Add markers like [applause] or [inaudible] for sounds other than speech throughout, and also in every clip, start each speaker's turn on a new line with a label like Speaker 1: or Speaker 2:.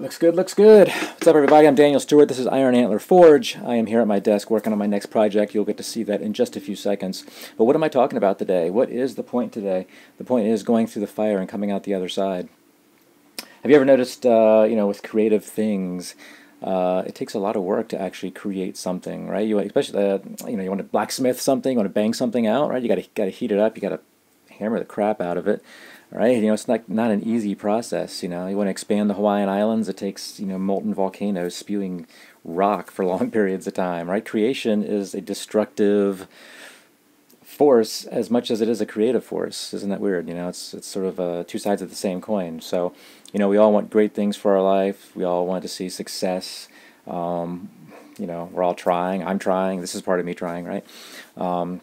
Speaker 1: Looks good, looks good. What's up, everybody? I'm Daniel Stuart. This is Iron Antler Forge. I am here at my desk working on my next project. You'll get to see that in just a few seconds. But what am I talking about today? What is the point today? The point is going through the fire and coming out the other side. Have you ever noticed, uh, you know, with creative things, uh, it takes a lot of work to actually create something, right? You especially, uh, you know, you want to blacksmith something, you want to bang something out, right? You got to got to heat it up, you got to hammer the crap out of it right? You know, it's not not an easy process. You know, you want to expand the Hawaiian Islands, it takes you know molten volcanoes spewing rock for [laughs] long periods of time, right? Creation is a destructive force as much as it is a creative force. Isn't that weird? You know, it's it's sort of uh, two sides of the same coin. So, you know, we all want great things for our life. We all want to see success. Um, you know, we're all trying. I'm trying. This is part of me trying, right? Um,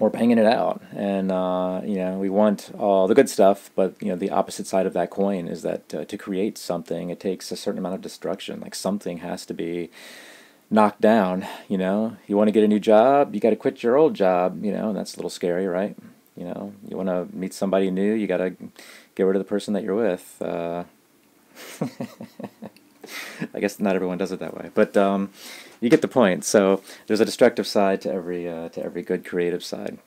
Speaker 1: we're banging it out, and uh, you know we want all the good stuff, but you know the opposite side of that coin is that uh, to create something, it takes a certain amount of destruction. Like something has to be knocked down. You know, you want to get a new job, you got to quit your old job. You know, and that's a little scary, right? You know, you want to meet somebody new, you got to get rid of the person that you're with. Uh, [laughs] I guess not everyone does it that way, but um, you get the point. So there's a destructive side to every uh, to every good creative side,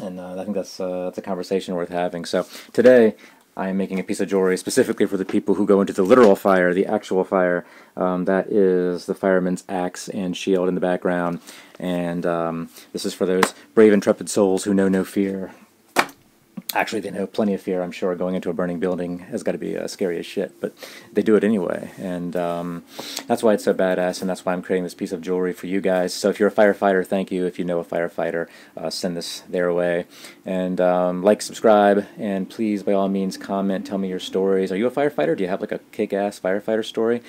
Speaker 1: and uh, I think that's uh, that's a conversation worth having. So today. I am making a piece of jewelry specifically for the people who go into the literal fire, the actual fire. Um, that is the fireman's axe and shield in the background. And um, this is for those brave, intrepid souls who know no fear actually they know plenty of fear i'm sure. Going into a burning building has got to be uh, scary as shit but they do it anyway. And um, that's why it's so badass and that's why i'm creating this piece of jewelry for you guys. So if you're a firefighter thank you. If you know a firefighter uh, send this their way. And um, like subscribe and please by all means comment. Tell me your stories. Are you a firefighter? Do you have like a kick-ass firefighter story?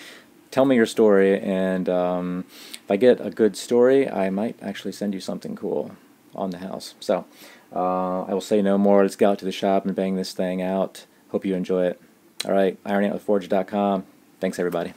Speaker 1: Tell me your story and um, if i get a good story i might actually send you something cool on the house. So uh, I will say no more. Let's get out to the shop and bang this thing out. Hope you enjoy it. All right, ironantlerforge.com. Thanks, everybody.